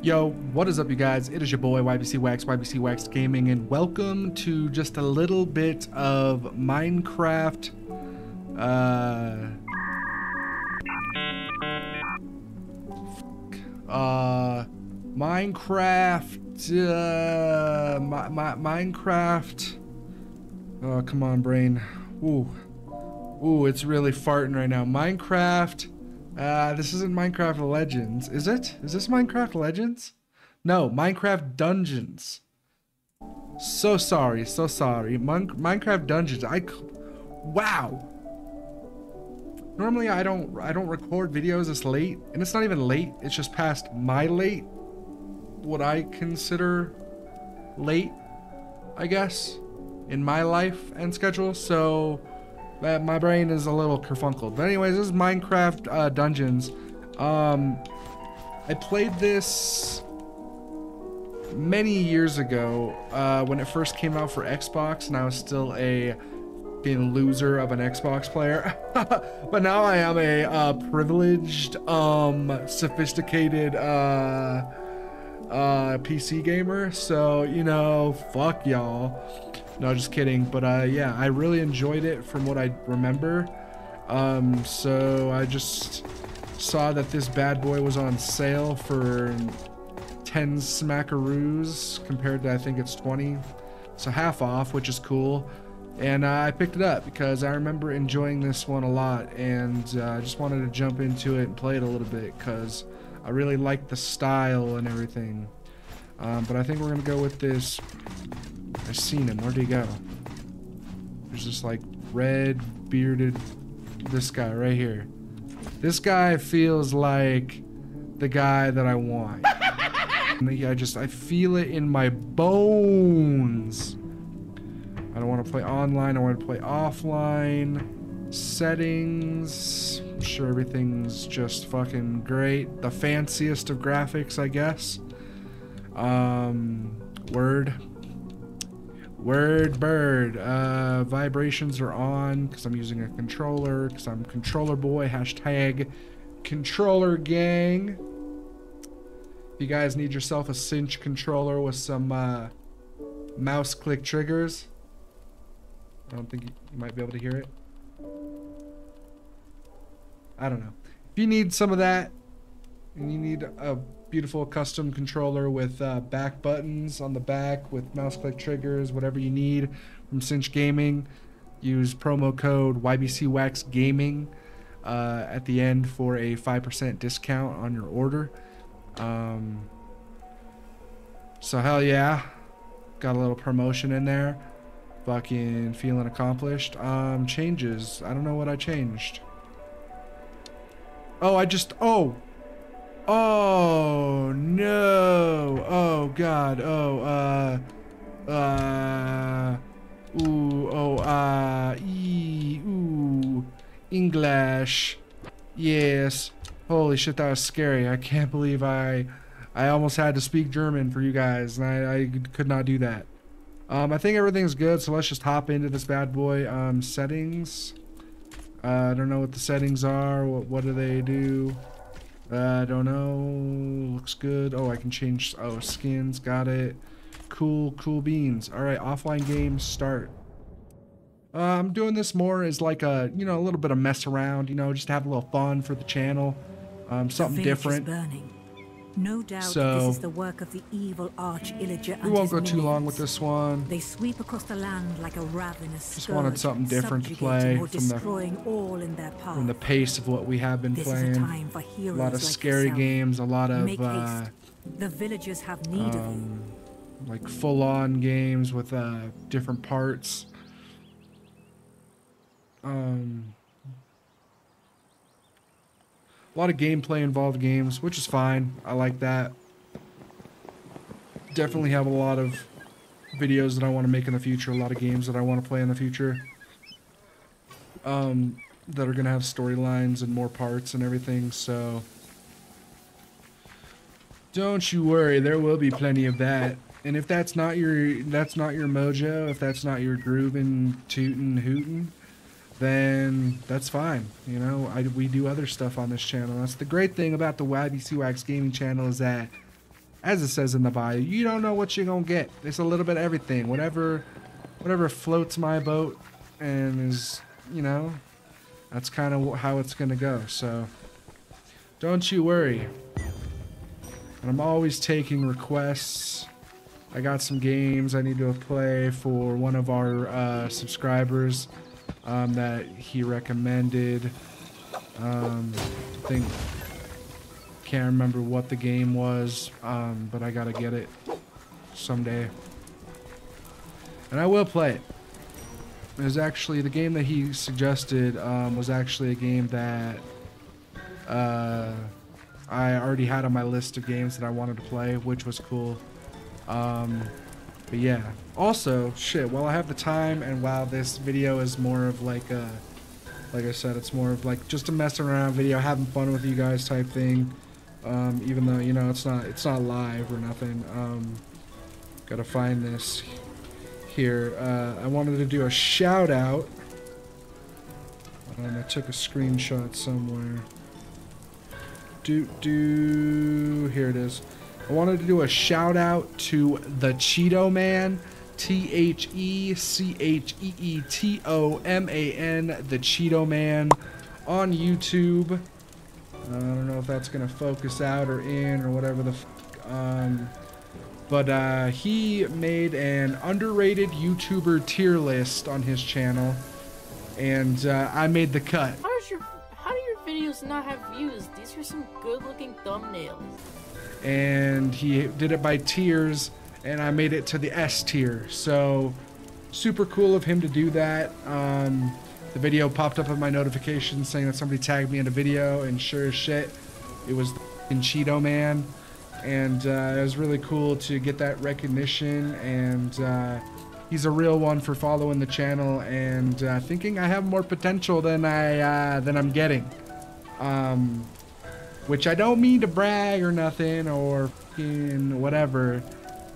Yo, what is up, you guys? It is your boy YBC Wax, YBC Wax Gaming, and welcome to just a little bit of Minecraft. Uh, uh, Minecraft. Uh, my, my, Minecraft. Oh, come on, brain. Ooh, ooh, it's really farting right now. Minecraft. Uh, this isn't Minecraft Legends, is it? Is this Minecraft Legends? No, Minecraft Dungeons. So sorry, so sorry. Min Minecraft Dungeons. I, wow. Normally I don't I don't record videos this late, and it's not even late. It's just past my late. What I consider late, I guess, in my life and schedule. So uh, my brain is a little kerfunkled. But anyways, this is Minecraft uh, Dungeons. Um, I played this many years ago uh, when it first came out for Xbox, and I was still a being loser of an Xbox player. but now I am a uh, privileged, um, sophisticated uh, uh, PC gamer. So you know, fuck y'all. No, just kidding. But uh, yeah, I really enjoyed it from what I remember. Um, so I just saw that this bad boy was on sale for 10 smackaroos compared to I think it's 20. So half off, which is cool. And uh, I picked it up because I remember enjoying this one a lot and uh, I just wanted to jump into it and play it a little bit because I really like the style and everything. Um, but I think we're going to go with this I've seen him. Where'd he go? There's this like red bearded this guy right here. This guy feels like the guy that I want. I just I feel it in my bones. I don't want to play online. I want to play offline. Settings. I'm sure everything's just fucking great. The fanciest of graphics, I guess. Um, word. Word bird. Uh, vibrations are on because I'm using a controller because I'm controller boy. Hashtag controller gang. If you guys need yourself a cinch controller with some uh, mouse click triggers, I don't think you, might be able to hear it. I don't know. If you need some of that and you need a beautiful custom controller with uh, back buttons on the back with mouse click triggers, whatever you need from Cinch Gaming. Use promo code YBCWax Gaming uh, at the end for a 5% discount on your order. Um, so hell yeah, got a little promotion in there. Fucking feeling accomplished. Um, changes. I don't know what I changed. Oh, I just, oh, Oh no! Oh god! Oh uh, uh, ooh, oh uh, ee, ooh, English. Yes. Holy shit, that was scary. I can't believe I, I almost had to speak German for you guys, and I, I could not do that. Um, I think everything's good, so let's just hop into this bad boy. Um, settings. Uh, I don't know what the settings are. What what do they do? I don't know. Looks good. Oh, I can change. Oh, skins. Got it. Cool, cool beans. All right, offline games start. Uh, I'm doing this more as like a, you know, a little bit of mess around, you know, just have a little fun for the channel. Um, something different. burning. No doubt so, this is the work of the evil arch Illager We won't go too long with this one. They sweep across the land like a ravenous Just wanted something different to play from the, all in their path. from the pace of what we have been this playing. a, a lot of like scary yourself. games, a lot of uh, the villagers have need um, of you. Um, like full-on games with uh, different parts. Um, a lot of gameplay involved games, which is fine. I like that. Definitely have a lot of videos that I want to make in the future, a lot of games that I want to play in the future. Um, that are going to have storylines and more parts and everything, so... Don't you worry, there will be plenty of that. And if that's not your that's not your mojo, if that's not your grooving, tootin', hootin', then that's fine. You know, I, we do other stuff on this channel. That's the great thing about the YBC Wax Gaming channel is that as it says in the bio, you don't know what you're gonna get. It's a little bit of everything. Whatever, whatever floats my boat, and is you know, that's kind of how it's gonna go. So, don't you worry. And I'm always taking requests. I got some games I need to play for one of our uh, subscribers um, that he recommended. Um, I think can't remember what the game was, um, but I gotta get it someday. And I will play it. It was actually the game that he suggested um, was actually a game that uh, I already had on my list of games that I wanted to play, which was cool. Um, but yeah. Also, shit, while I have the time and while this video is more of like a, like I said, it's more of like just a messing around video, having fun with you guys type thing. Um, even though, you know, it's not, it's not live or nothing. Um, gotta find this here. Uh, I wanted to do a shout out. Um, I took a screenshot somewhere. Do, do, here it is. I wanted to do a shout out to the Cheeto Man. T H E C H E E T O M A N, the Cheeto Man, on YouTube. I don't know if that's gonna focus out or in or whatever the. um, but uh, he made an underrated YouTuber tier list on his channel, and uh, I made the cut. How does your how do your videos not have views? These are some good-looking thumbnails and he did it by tiers and I made it to the S tier. So super cool of him to do that. Um, the video popped up in my notifications saying that somebody tagged me in a video and sure as shit, it was the Cheeto Man. And uh, it was really cool to get that recognition and uh, he's a real one for following the channel and uh, thinking I have more potential than I uh, than I'm getting. Um, which I don't mean to brag or nothing or whatever,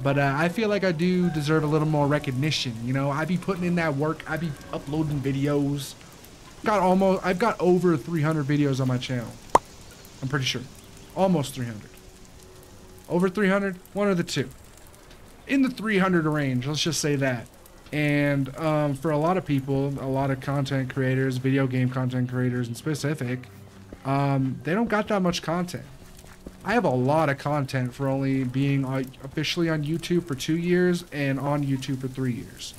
but uh, I feel like I do deserve a little more recognition. You know, I be putting in that work. I be uploading videos. Got almost, I've got over 300 videos on my channel. I'm pretty sure. Almost 300. Over 300, one of the two. In the 300 range, let's just say that. And um, for a lot of people, a lot of content creators, video game content creators in specific, um, they don't got that much content. I have a lot of content for only being uh, officially on YouTube for two years and on YouTube for three years.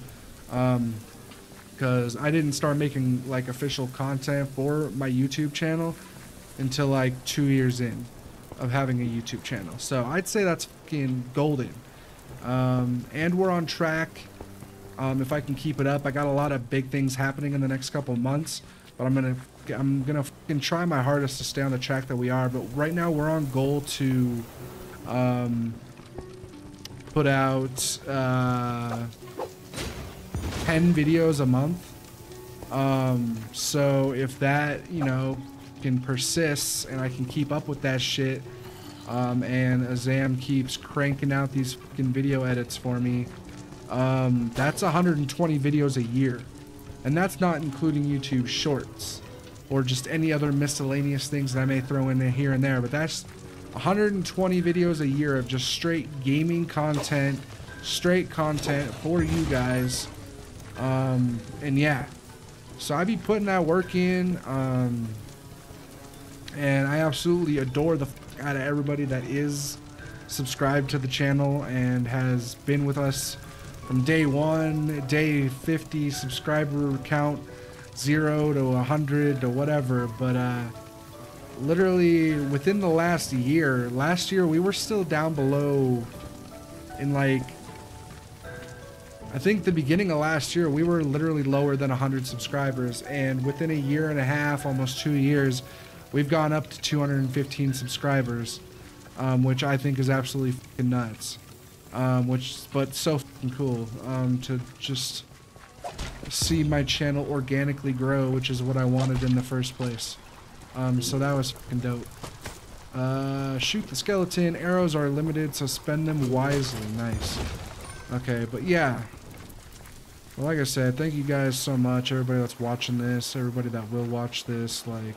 Because um, I didn't start making like official content for my YouTube channel until like two years in of having a YouTube channel. So I'd say that's fucking golden. Um, and we're on track. Um, if I can keep it up, I got a lot of big things happening in the next couple months, but I'm gonna I'm gonna try my hardest to stay on the track that we are. But right now we're on goal to um, put out uh, 10 videos a month. Um, so if that you know can persist and I can keep up with that shit, um, and Azam keeps cranking out these fucking video edits for me, um, that's 120 videos a year. And that's not including YouTube shorts or just any other miscellaneous things that I may throw in there here and there. But that's 120 videos a year of just straight gaming content, straight content for you guys. Um, and yeah, so I be putting that work in. Um, and I absolutely adore the out of everybody that is subscribed to the channel and has been with us from day one, day 50 subscriber count zero to a hundred to whatever, but uh, literally within the last year, last year we were still down below in like I think the beginning of last year we were literally lower than 100 subscribers and within a year and a half, almost 2 years, we've gone up to 215 subscribers, um, which I think is absolutely nuts. Um, which but so cool um, to just see my channel organically grow, which is what I wanted in the first place. Um, so that was fucking dope. Uh, shoot the skeleton. Arrows are limited, so spend them wisely. Nice. Okay, but yeah. Well, like I said, thank you guys so much. Everybody that's watching this, everybody that will watch this, like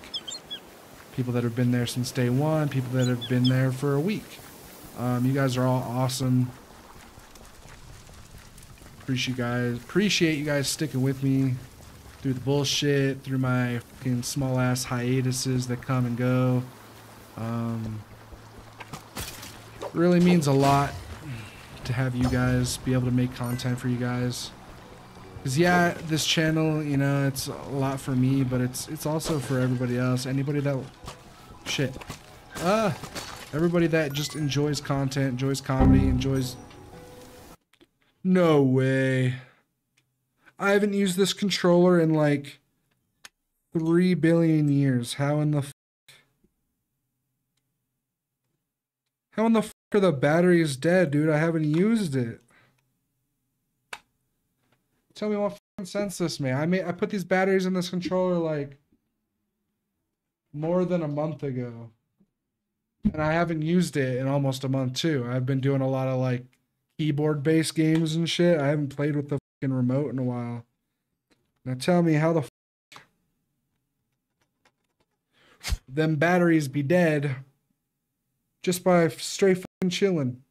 people that have been there since day one, people that have been there for a week. Um, you guys are all awesome. Appreciate you guys. Appreciate you guys sticking with me through the bullshit, through my fucking small ass hiatuses that come and go. Um, really means a lot to have you guys be able to make content for you guys. Cause yeah, this channel, you know, it's a lot for me, but it's it's also for everybody else. Anybody that shit. Uh everybody that just enjoys content, enjoys comedy, enjoys No way. I haven't used this controller in like 3 billion years. How in the f How in the f are the batteries dead, dude? I haven't used it. Tell me what sense this made. I made I put these batteries in this controller like more than a month ago. And I haven't used it in almost a month too. I've been doing a lot of like keyboard based games and shit. I haven't played with the fucking remote in a while. Now tell me how the f- them batteries be dead just by straight fucking chilling.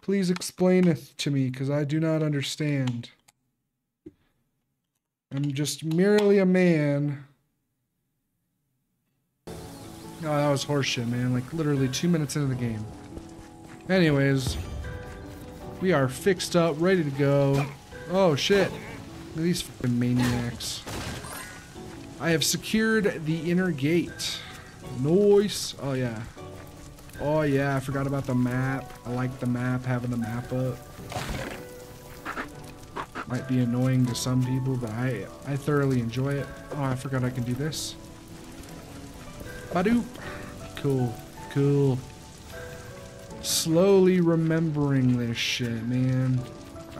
Please explain it to me, because I do not understand. I'm just merely a man. Oh, that was horseshit, man. Like, literally two minutes into the game. Anyways, we are fixed up, ready to go. Oh, shit. These fucking maniacs. I have secured the inner gate. Noise. Oh, yeah. Oh yeah, I forgot about the map. I like the map, having the map up. Might be annoying to some people, but I I thoroughly enjoy it. Oh, I forgot I can do this. Badoop. Cool. Cool. Slowly remembering this shit, man.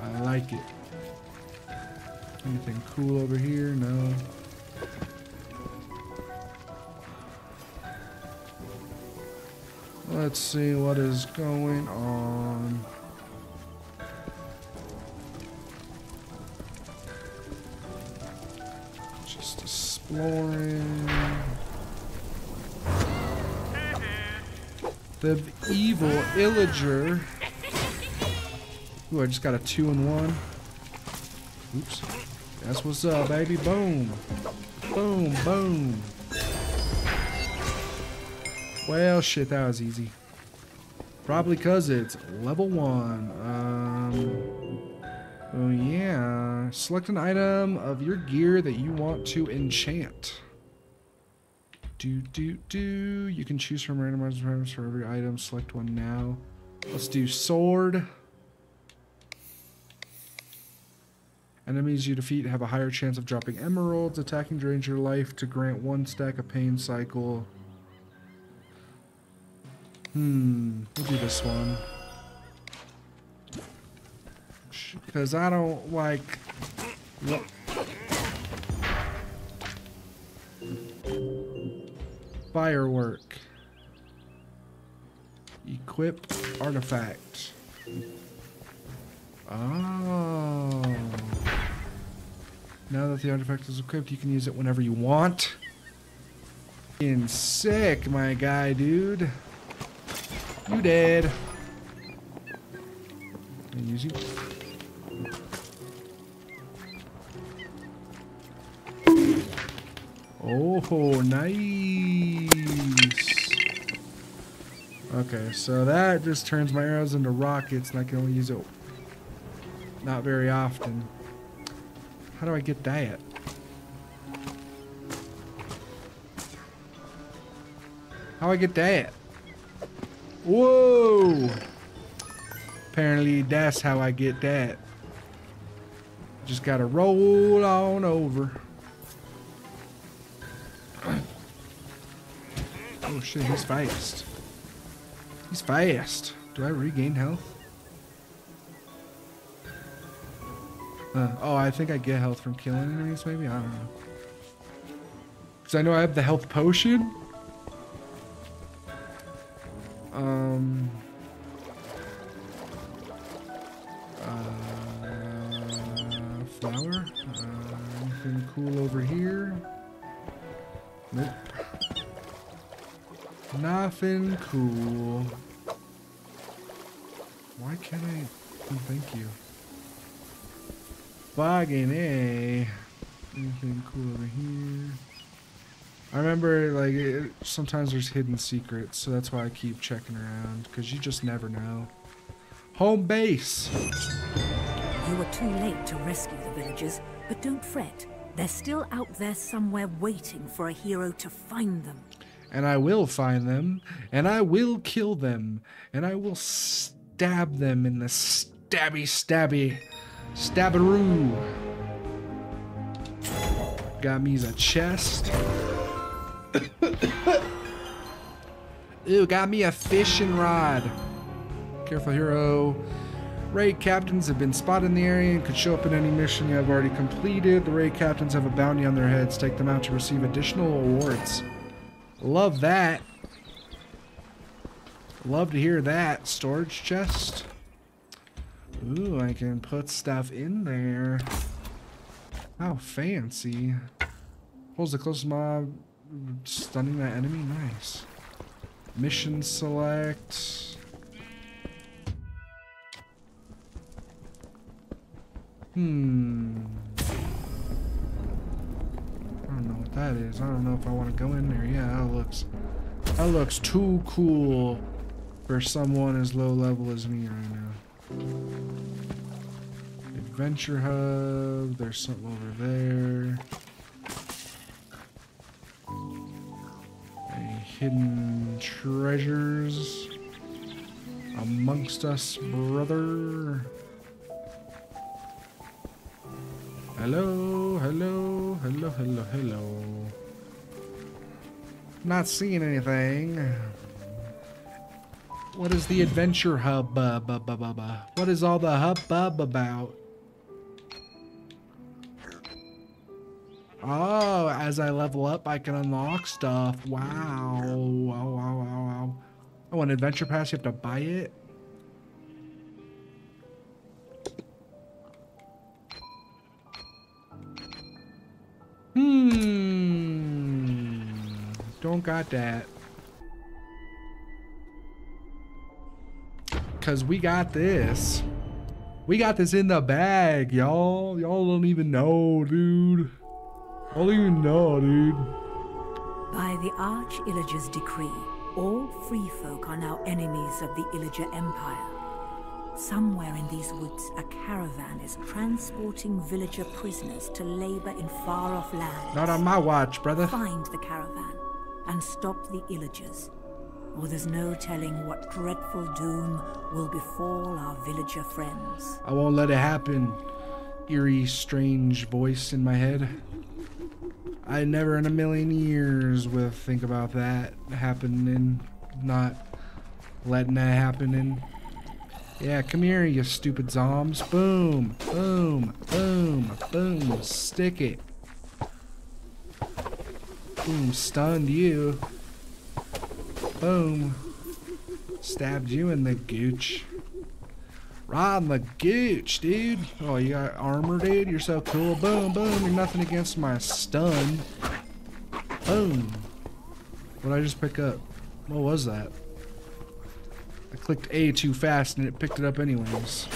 I like it. Anything cool over here? No. Let's see what is going on. Just exploring. The evil illager. Ooh, I just got a two and one. Oops. That's what's up, baby. Boom. Boom, boom. Well, shit, that was easy. Probably because it's level one. Um, oh yeah. Select an item of your gear that you want to enchant. Do, do, do. You can choose from randomized items for every item. Select one now. Let's do sword. Enemies you defeat have a higher chance of dropping emeralds. Attacking drains your life to grant one stack of pain cycle. Hmm, we'll do this one. Because I don't like... What? Firework. Equip artifact. Oh. Now that the artifact is equipped, you can use it whenever you want. In sick, my guy, dude. You dead. Use you. Oh, nice. Okay, so that just turns my arrows into rockets and I can only use it not very often. How do I get that? How I get that? Whoa! Apparently that's how I get that. Just gotta roll on over. Oh shit, he's fast. He's fast. Do I regain health? Uh, oh, I think I get health from killing enemies, maybe? I don't know. Because I know I have the health potion. Um. Uh, flower. Uh, anything cool over here? Nope. Nothing cool. Why can't I? Thank you. Fucking A. Eh? Anything cool over here? I remember, like, it, sometimes there's hidden secrets, so that's why I keep checking around, because you just never know. Home base! You were too late to rescue the villagers, but don't fret. They're still out there somewhere waiting for a hero to find them. And I will find them, and I will kill them, and I will stab them in the stabby stabby stabberoo. Got me a chest. Ooh, got me a fishing rod. Careful, hero. Raid captains have been spotted in the area and could show up in any mission you have already completed. The raid captains have a bounty on their heads. Take them out to receive additional awards. Love that. Love to hear that. Storage chest. Ooh, I can put stuff in there. How fancy. Pulls the closest mob Stunning that enemy? Nice. Mission select. Hmm. That is. I don't know if I want to go in there. Yeah, that looks that looks too cool for someone as low level as me right now. Adventure hub. There's something over there. hidden treasures amongst us, brother. Hello, hello, hello, hello, hello. Not seeing anything. What is the adventure hub? Uh, what is all the hubbub about? Oh, as I level up, I can unlock stuff. Wow. Wow, wow, wow, wow. Oh, an adventure pass, you have to buy it? Don't got that. Because we got this. We got this in the bag, y'all. Y'all don't even know, dude. I don't even know, dude. By the Arch Illager's decree, all free folk are now enemies of the Illager Empire. Somewhere in these woods, a caravan is transporting villager prisoners to labor in far-off lands. Not on my watch, brother. Find the caravan and stop the Illagers, or there's no telling what dreadful doom will befall our villager friends. I won't let it happen. Eerie, strange voice in my head. I never in a million years would think about that happening, not letting that happen. yeah, come here, you stupid zombs. Boom, boom, boom, boom. Stick it. Boom, stunned you. Boom. Stabbed you in the gooch. Riding the gooch, dude. Oh, you got armor, dude? You're so cool. Boom, boom. You're nothing against my stun. Boom. What did I just pick up? What was that? I clicked A too fast and it picked it up anyways.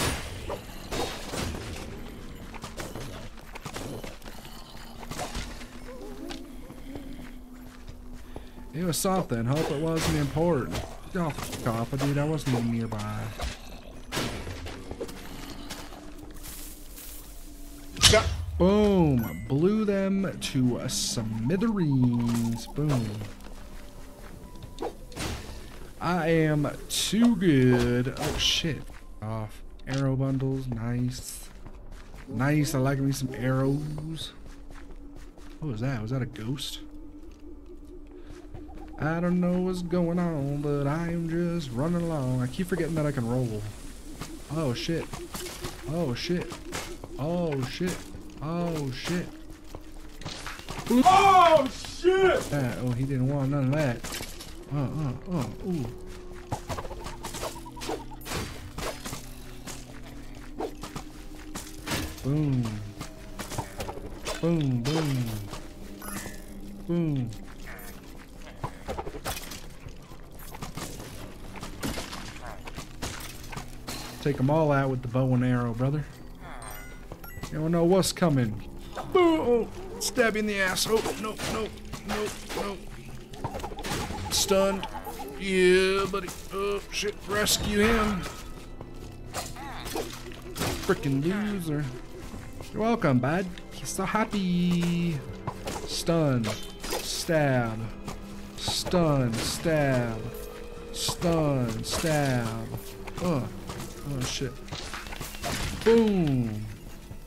It was something. Hope it wasn't important. Oh, fuck off, dude. I wasn't even nearby. Boom. Blew them to smithereens. Boom. I am too good. Oh, shit. Off. Arrow bundles. Nice. Nice. I like me some arrows. What was that? Was that a ghost? I don't know what's going on, but I am just running along. I keep forgetting that I can roll. Oh, shit. Oh, shit. Oh, shit. Oh, shit. Oh, shit! That. Oh, he didn't want none of that. Uh, uh, uh, ooh. Boom. Boom, boom. Boom. Take them all out with the bow and arrow, brother. You don't know what's coming. Boom! Oh, stab in the ass. Oh, no, no, no, no. Stunned. Yeah, buddy. Oh, shit. Rescue him. Freaking loser. You're welcome, bud. He's so happy. Stun. Stab. Stun. Stab. Stun. Stab. Oh. Oh, shit. Boom.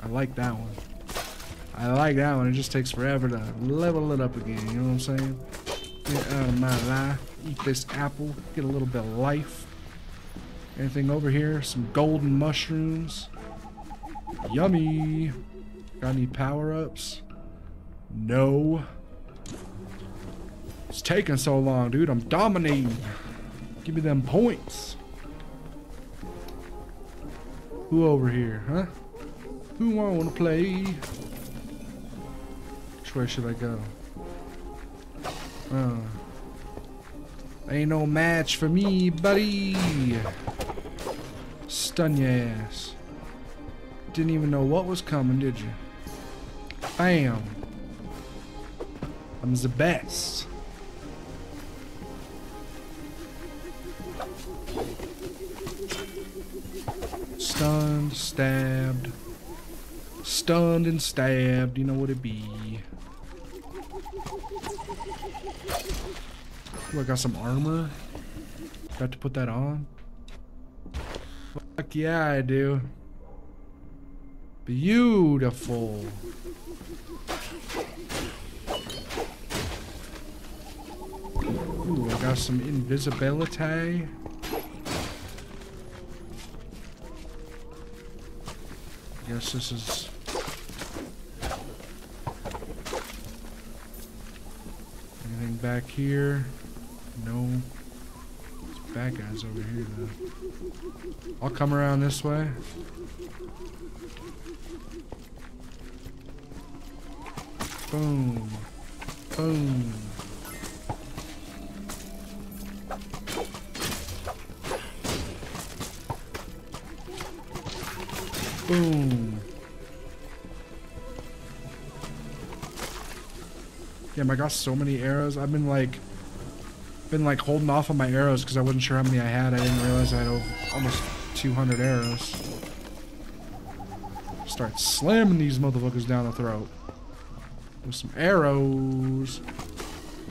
I like that one. I like that one. It just takes forever to level it up again. You know what I'm saying? Get out of my life. Eat this apple. Get a little bit of life. Anything over here? Some golden mushrooms. Yummy. Got any power-ups? No. It's taking so long, dude. I'm dominating. Give me them points. Who over here, huh? Who I wanna play? Which way should I go? Oh. Ain't no match for me, buddy. Stun your ass. Didn't even know what was coming, did you? Bam. I'm the best. Stunned, stabbed. Stunned and stabbed, you know what it be. Ooh, I got some armor. Got to put that on. Fuck yeah, I do. Beautiful. Ooh, I got some invisibility. Guess this is anything back here. No. There's bad guys over here though. I'll come around this way. Boom. Boom. Boom. I got so many arrows. I've been like, been like holding off on my arrows because I wasn't sure how many I had. I didn't realize I had almost 200 arrows. Start slamming these motherfuckers down the throat. With some arrows.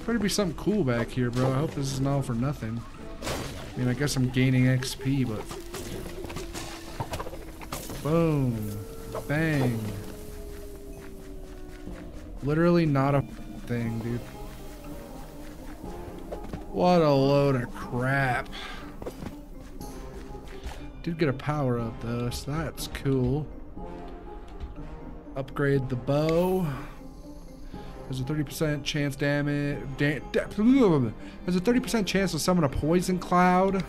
Better be something cool back here, bro. I hope this isn't all for nothing. I mean, I guess I'm gaining XP, but Boom. Bang. Literally not a thing, dude. What a load of crap. Did get a power up though, so that's cool. Upgrade the bow. There's a 30% chance damage. Da there's a 30% chance to summon a poison cloud.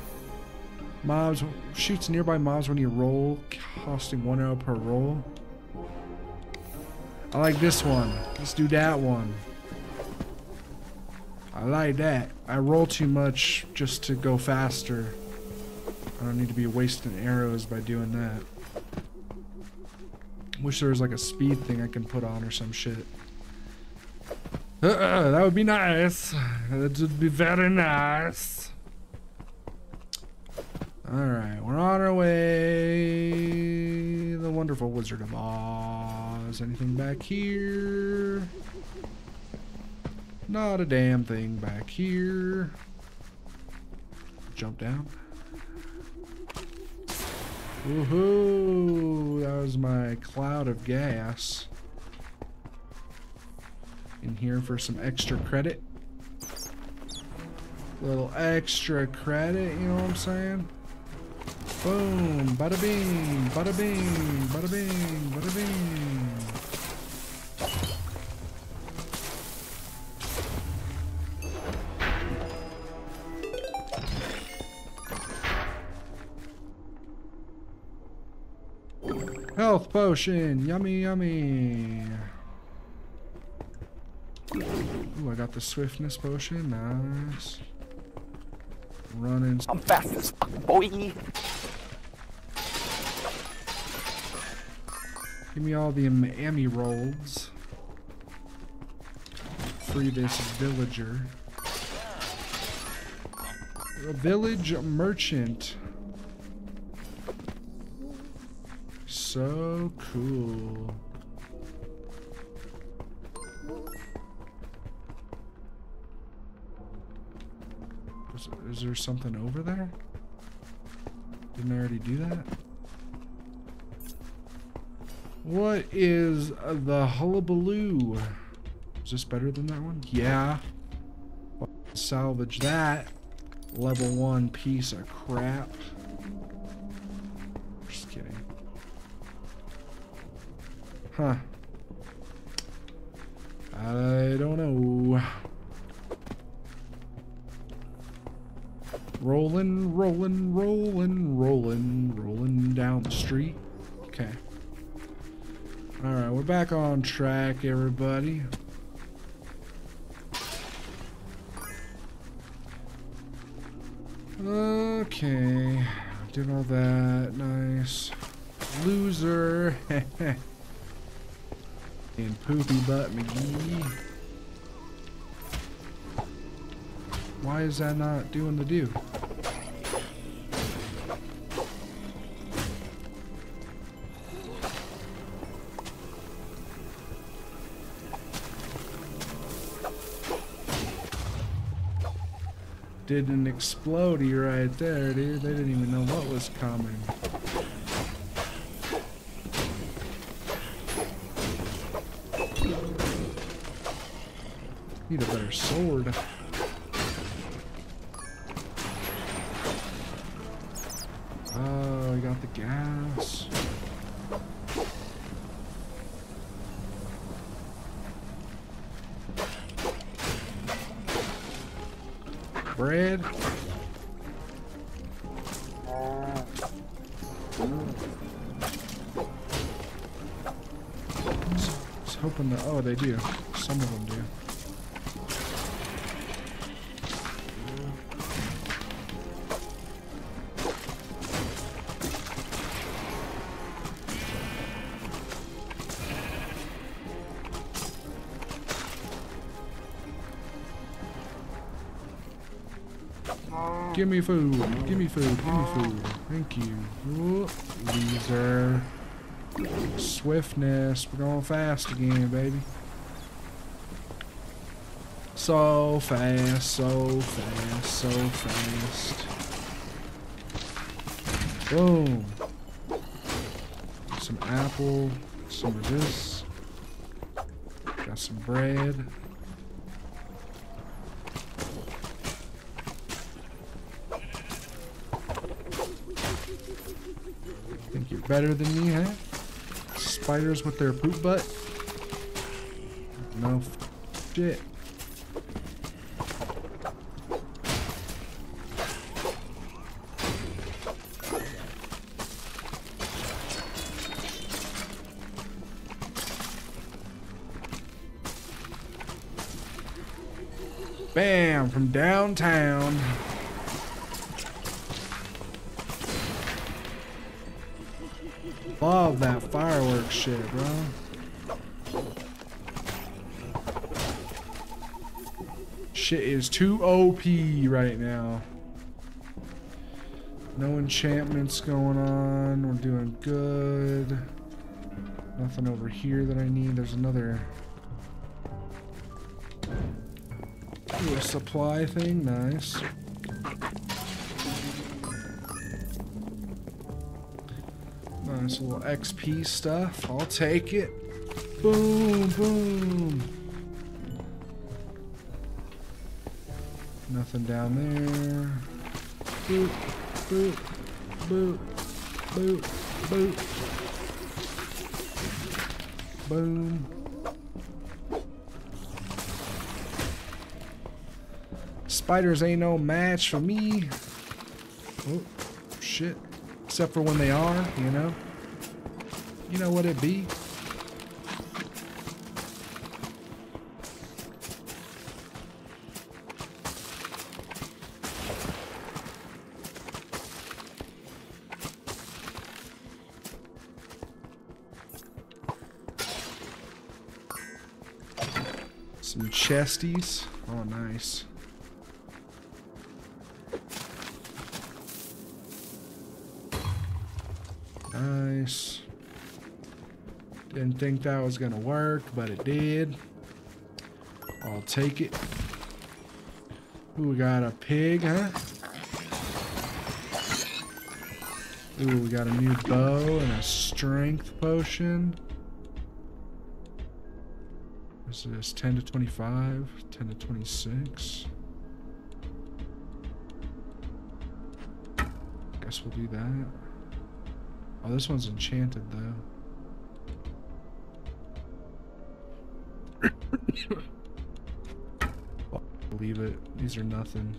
Mobs shoots nearby mobs when you roll, costing one arrow per roll. I like this one. Let's do that one. I like that. I roll too much just to go faster. I don't need to be wasting arrows by doing that. Wish there was like a speed thing I can put on or some shit. Uh, that would be nice. That would be very nice. Alright, we're on our way. The wonderful Wizard of Oz. Anything back here? Not a damn thing back here. Jump down. Woohoo! That was my cloud of gas. In here for some extra credit. Little extra credit, you know what I'm saying? Boom, bada bing, bada bing, bada bing, bada bing. Health potion. Yummy, yummy. Ooh, I got the swiftness potion. Nice. Running. I'm fast as fuck, boy. Give me all the ammy rolls. Free this villager. A village merchant. So cool. Is, is there something over there? Didn't I already do that? What is uh, the hullabaloo? Is this better than that one? Yeah. Salvage that. Level one piece of crap. Huh. I don't know. Rolling, rolling, rolling, rolling, rolling down the street. Okay. Alright, we're back on track, everybody. Okay. Did all that. Nice. Loser. and Poopy Butt McGee. Why is that not doing the do? Did an explodey right there, dude. They didn't even know what was coming. Better sword. Oh, I got the gas. Bread. Hoping that. Oh, they do. Some of them do. Give me food. Give me food. Give me food. Thank you. Ooh, loser. Swiftness. We're going fast again, baby. So fast, so fast, so fast. Boom. Some apple, some of this. Got some bread. Better than me, huh? Spiders with their poop butt? No shit. Bam! From downtown. Love that fireworks shit, bro. Shit is too OP right now. No enchantments going on. We're doing good. Nothing over here that I need. There's another Ooh, supply thing. Nice. Nice little XP stuff. I'll take it. Boom, boom. Nothing down there. Boop, boop, boop, boop, boop. Boom. Spiders ain't no match for me. Oh, shit. Except for when they are, you know? You know what it be? Some chesties. Oh, nice. Nice. Didn't think that was gonna work, but it did. I'll take it. Ooh, we got a pig, huh? Ooh, we got a new bow and a strength potion. What's this? 10 to 25, 10 to 26. Guess we'll do that. Oh, this one's enchanted though. It. These are nothing.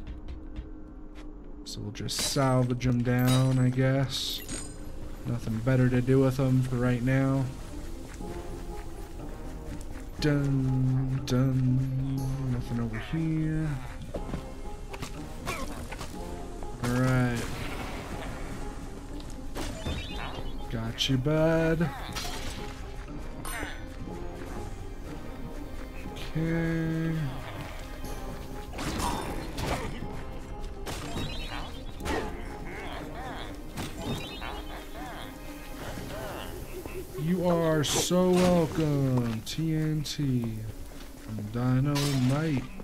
So we'll just salvage them down, I guess. Nothing better to do with them for right now. Dun, dun. Nothing over here. Alright. Got you, bud. Okay. Are so welcome, TNT from Dynamite.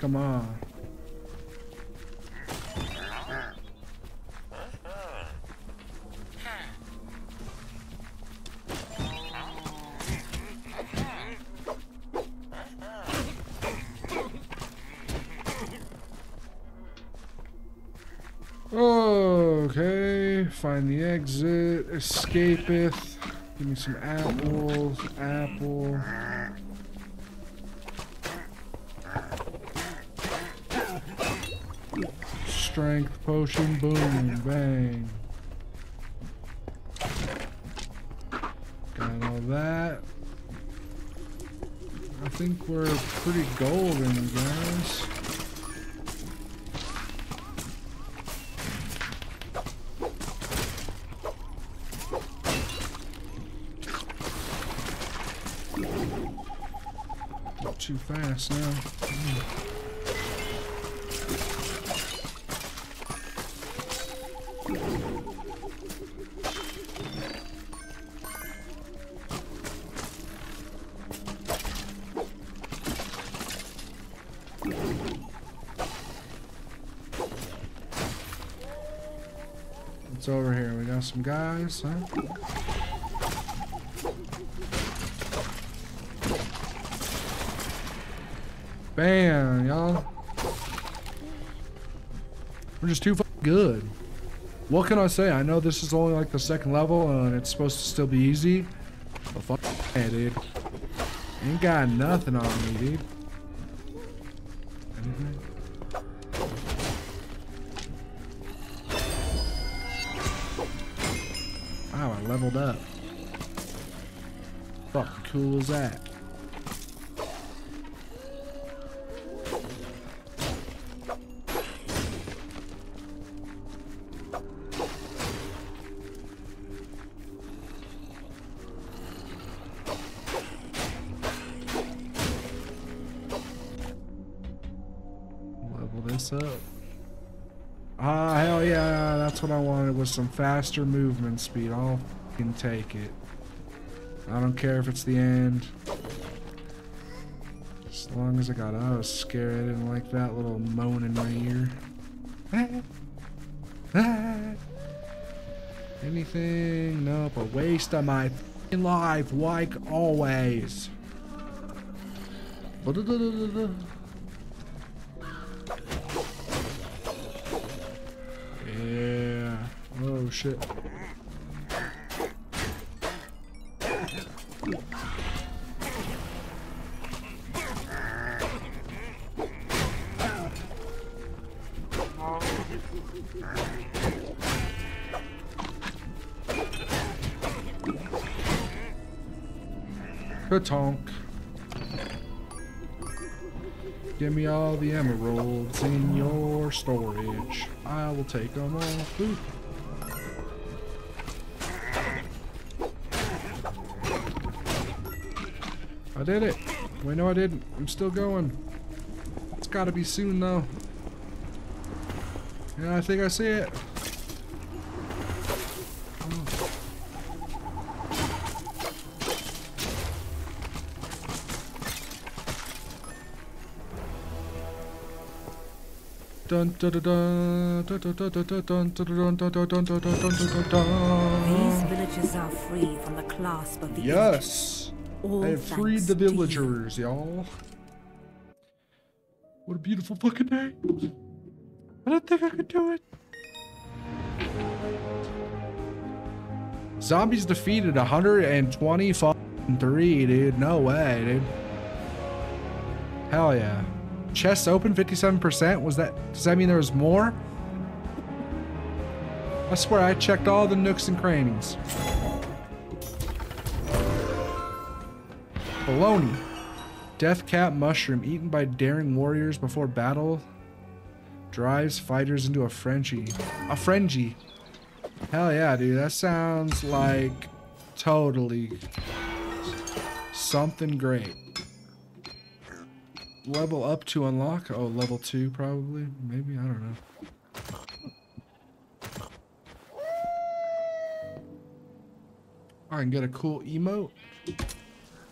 Can on. Okay, find the exit, escapeth. Give me some apples, apple. Strength potion, boom, bang. Got all that. I think we're pretty golden, guys. Not too fast now. What's over here? We got some guys, huh? Bam, y'all. We're just too good. What can I say? I know this is only like the second level and it's supposed to still be easy. But fuck yeah, dude. Ain't got nothing on me, dude. Leveled up. Cool is that? Level this up. Ah, hell yeah, that's what I wanted was some faster movement speed. I'll fucking take it. I don't care if it's the end. As long as I got I was scared. I didn't like that little moan in my ear. Anything? Nope, a waste of my life, like always. Yeah. Oh shit. Katonk. Give me all the emeralds in your storage. I will take them all. Boop. I did it. Wait, no, I didn't. I'm still going. It's gotta be soon, though. Yeah, I think I see it. These dun. villages are free from the clasp of the Yes, I have freed the villagers, y'all. What a beautiful fucking day. I don't think I could do it. Zombies defeated 120 fucking dude. No way, dude. Hell yeah. Chests open 57%? Was that does that mean there was more? I swear I checked all the nooks and crannies. Baloney. Death cap mushroom eaten by daring warriors before battle drives fighters into a frenzy. A frenzy. Hell yeah, dude. That sounds like totally something great. Level up to unlock? Oh, level 2 probably. Maybe, I don't know. I can get a cool emote.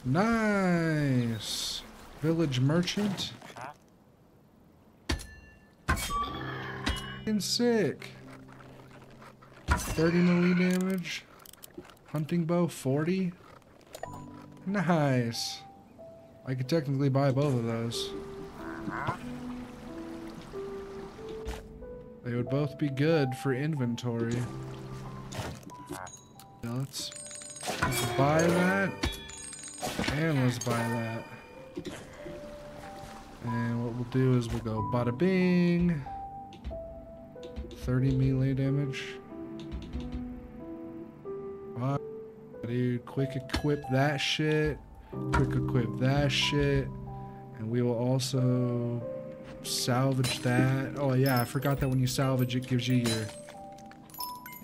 Nice. Village merchant. Fucking sick. 30 melee damage. Hunting bow 40. Nice. I could technically buy both of those. They would both be good for inventory. Yeah, let's, let's buy that. And let's buy that. And what we'll do is we'll go bada bing. 30 melee damage. Wow. Dude, quick equip that shit. Quick equip that shit. And we will also salvage that. Oh yeah, I forgot that when you salvage it gives you your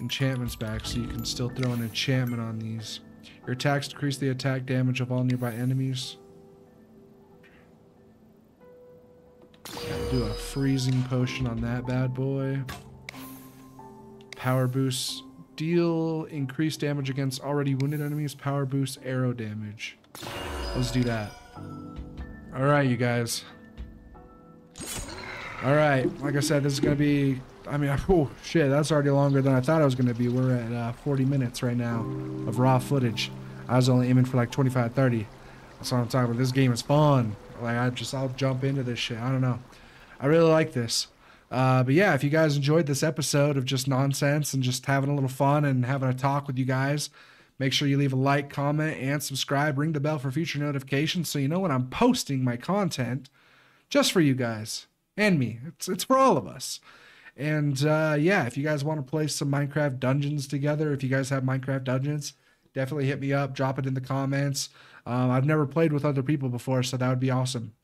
enchantments back so you can still throw an enchantment on these. Your attacks decrease the attack damage of all nearby enemies. Do a freezing potion on that bad boy. Power boost. Deal increased damage against already wounded enemies. Power boost arrow damage. Let's do that. Alright, you guys. Alright, like I said, this is gonna be I mean, oh shit, that's already longer than I thought it was gonna be. We're at uh, 40 minutes right now of raw footage. I was only aiming for like 25, 30. That's what I'm talking about. This game is fun. Like I just, I'll jump into this shit. I don't know. I really like this. Uh, but yeah, if you guys enjoyed this episode of just nonsense and just having a little fun and having a talk with you guys, make sure you leave a like, comment, and subscribe. Ring the bell for future notifications so you know when I'm posting my content just for you guys and me. It's it's for all of us. And uh, yeah, if you guys want to play some Minecraft dungeons together, if you guys have Minecraft dungeons, definitely hit me up. Drop it in the comments. Um, I've never played with other people before, so that would be awesome.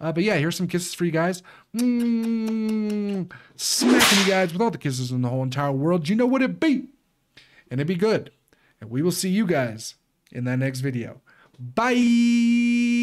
Uh, but yeah, here's some kisses for you guys. Mm, smacking you guys with all the kisses in the whole entire world. You know what it'd be. And it'd be good. And we will see you guys in that next video. Bye.